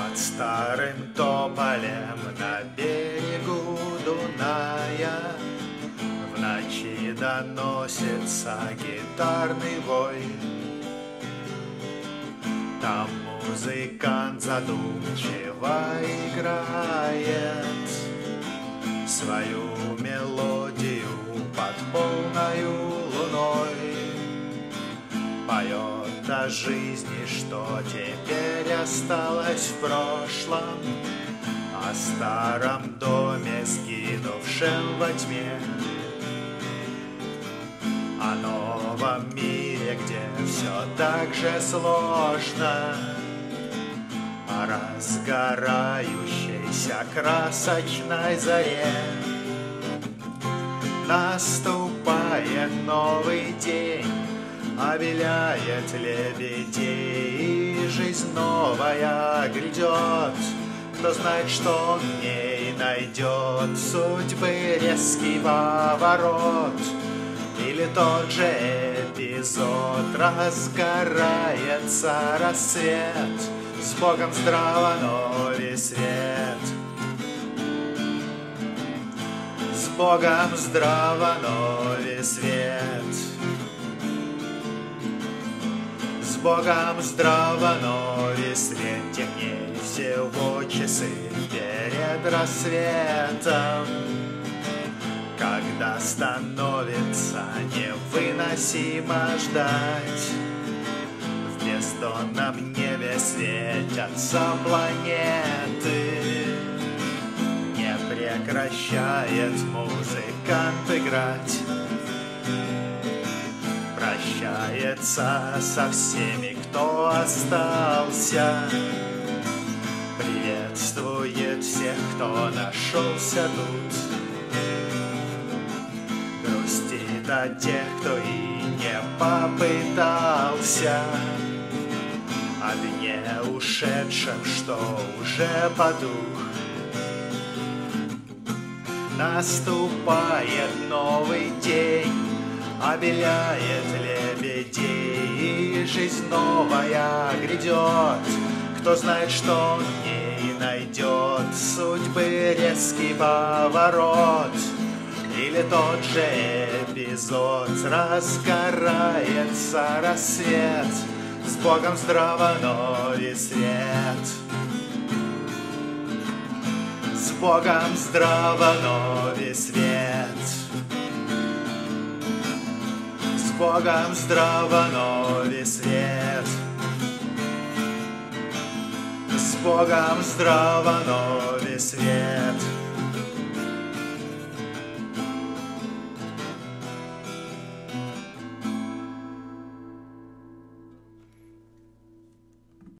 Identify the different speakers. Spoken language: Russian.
Speaker 1: Под старым тополем на берегу Дуная В ночи доносится гитарный вой. Там музыкант задумчиво играет Свою мелодию под полною луной. Поет о жизни, что теперь осталось в прошлом. О старом доме, сгинувшем во тьме. О новом мире, где все так же сложно. О разгорающейся красочной заре. Наступает новый день Обеляет лебедей. И Жизнь новая грядет. Кто знает, что он в ней найдет. Судьбы резкий поворот. Или тот же эпизод. Разгорается рассвет. С Богом здраво новый свет. С Богом здраво новый свет Богом здраво новый свет Темнее всего часы перед рассветом. Когда становится невыносимо ждать В бездонном небе светятся планеты. Не прекращает музыкант играть Прощается со всеми, кто остался. Приветствует всех, кто нашелся тут. Грустит о тех, кто и не попытался. О дне ушедшем, что уже потух Наступает новый день Обеляет лебедей. И жизнь новая грядет. Кто знает, что он в ней найдет. Судьбы резкий поворот. Или тот же эпизод. Разгорается рассвет. С Богом здраво новый свет. С Богом здраво новый свет. С Богом здраво новый свет. С Богом здраво новый свет